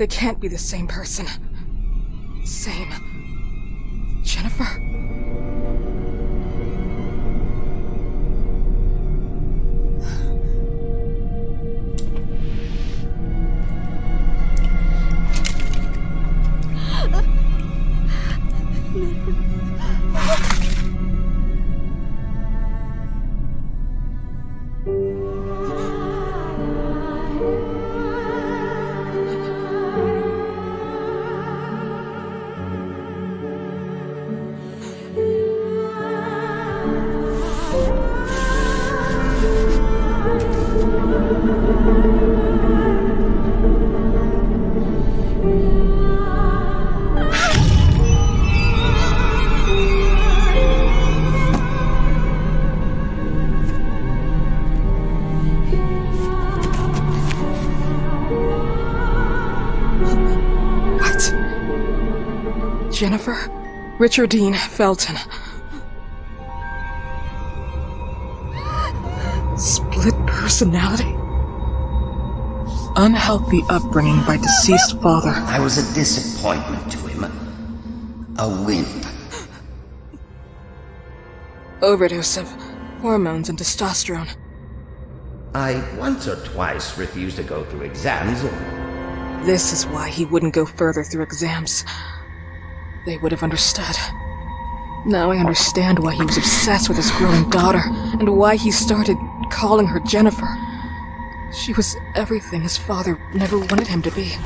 They can't be the same person. Same. Jennifer? Richardine Felton. Split personality? Unhealthy upbringing by deceased father. I was a disappointment to him. A wimp. Overdose of hormones and testosterone. I once or twice refused to go through exams. This is why he wouldn't go further through exams. They would have understood. Now I understand why he was obsessed with his growing daughter, and why he started calling her Jennifer. She was everything his father never wanted him to be.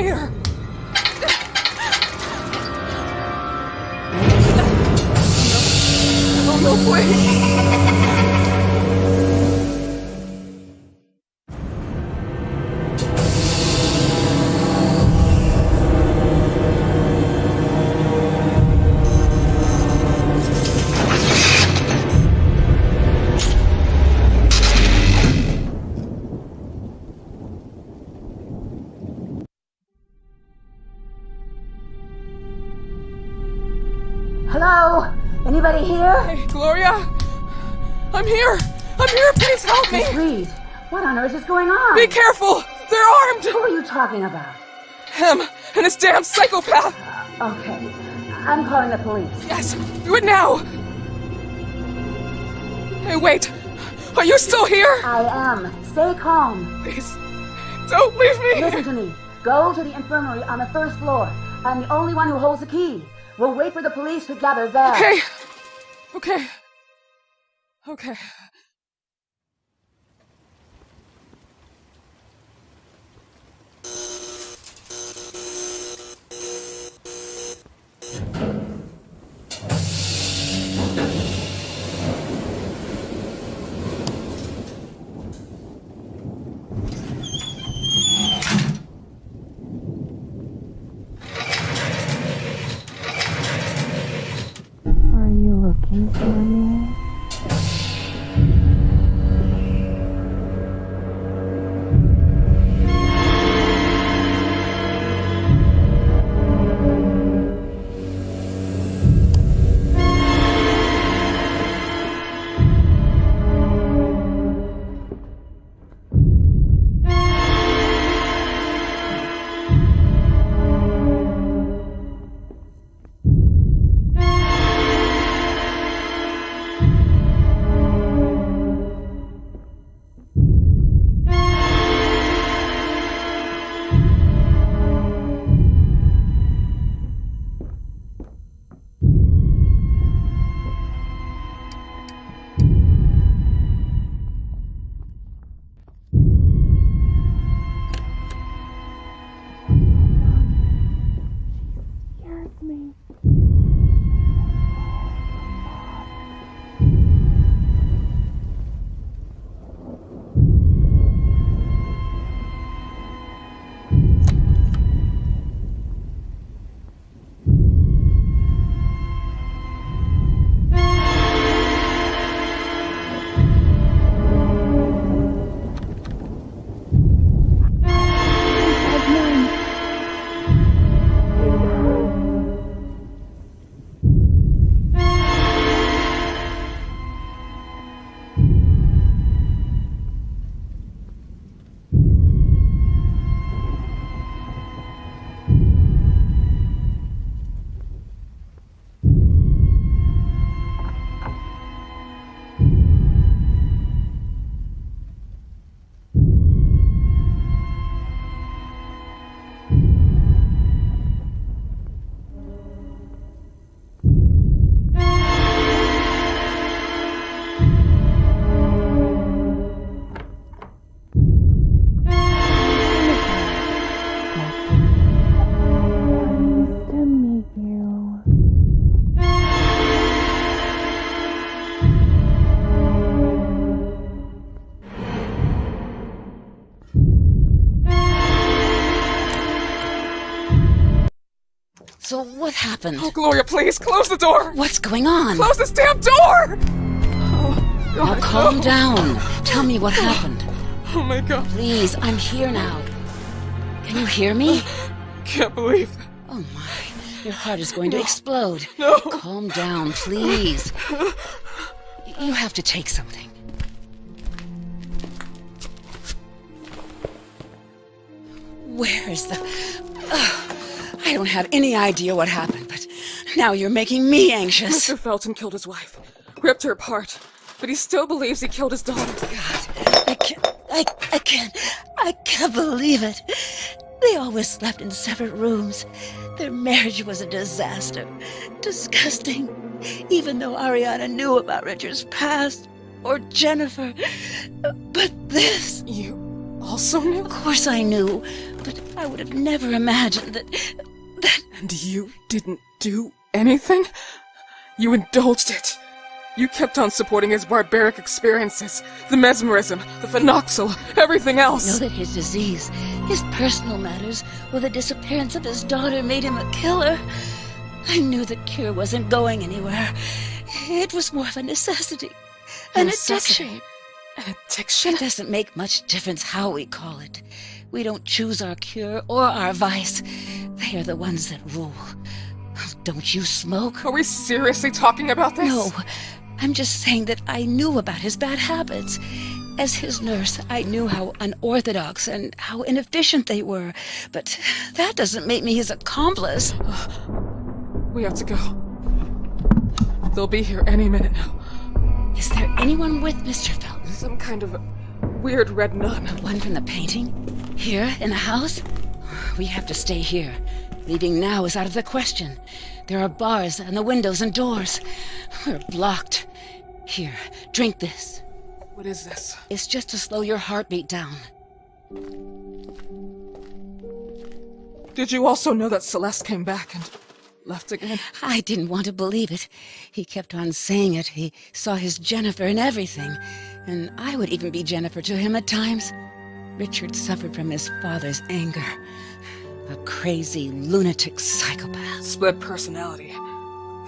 Elevator! Me! Reed, what on earth is going on? Be careful! They're armed! Who are you talking about? Him and his damn psychopath! Uh, okay, I'm calling the police. Yes, do it now! Hey, wait! Are you still here? I am. Stay calm. Please, don't leave me! Listen to me. Go to the infirmary on the first floor. I'm the only one who holds the key. We'll wait for the police to gather there. Okay. Okay. Okay. You. looking happened? Oh, Gloria, please, close the door! What's going on? Close this damn door! Oh, Now calm no. down. Tell me what happened. Oh my god, Please, I'm here now. Can you hear me? can't believe. Oh my, your heart is going to explode. No. Calm down, please. You have to take something. Where is the. Ugh, I don't have any idea what happened, but now you're making me anxious. Mr. Felton killed his wife, ripped her apart, but he still believes he killed his daughter. God, I can't. I, I can't. I can't believe it. They always slept in separate rooms. Their marriage was a disaster. Disgusting. Even though Arianna knew about Richard's past, or Jennifer. But this. You also knew? Of course I knew, but I would have never imagined that. that. And you didn't do anything? You indulged it. You kept on supporting his barbaric experiences, the mesmerism, the phenoxyl, everything else. know that his disease, his personal matters, or the disappearance of his daughter made him a killer. I knew the cure wasn't going anywhere. It was more of a necessity. An necessity? addiction. An addiction? It doesn't make much difference how we call it. We don't choose our cure or our vice. They are the ones that rule. Don't you smoke? Are we seriously talking about this? No. I'm just saying that I knew about his bad habits. As his nurse, I knew how unorthodox and how inefficient they were. But that doesn't make me his accomplice. We have to go. They'll be here any minute now. Is there anyone with Mr. Felton? Some kind of weird red nun. One from the painting? Here, in the house? We have to stay here. Leaving now is out of the question. There are bars and the windows and doors. We're blocked. Here, drink this. What is this? It's just to slow your heartbeat down. Did you also know that Celeste came back and left again? I didn't want to believe it. He kept on saying it. He saw his Jennifer in everything. And I would even be Jennifer to him at times. Richard suffered from his father's anger. A crazy, lunatic psychopath. Split personality.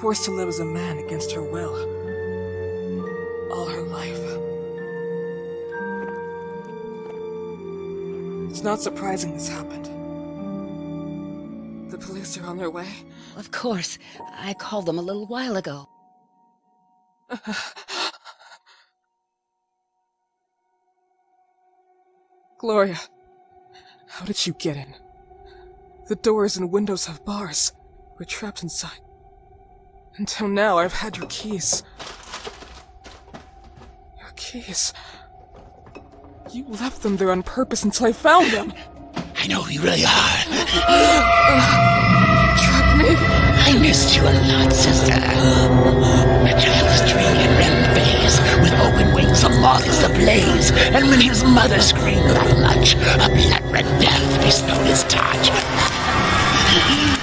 Forced to live as a man against her will. All her life. It's not surprising this happened. The police are on their way. Of course. I called them a little while ago. Gloria, how did you get in? The doors and windows have bars. We're trapped inside. Until now, I've had your keys. Your keys. You left them there on purpose until I found them. I know who you really are. Trap me. I missed you a lot, sister. A child's dream in red phase, with open wings, a moth is ablaze. And when his mother screamed that much, a blood red death bestowed his touch. Thank you.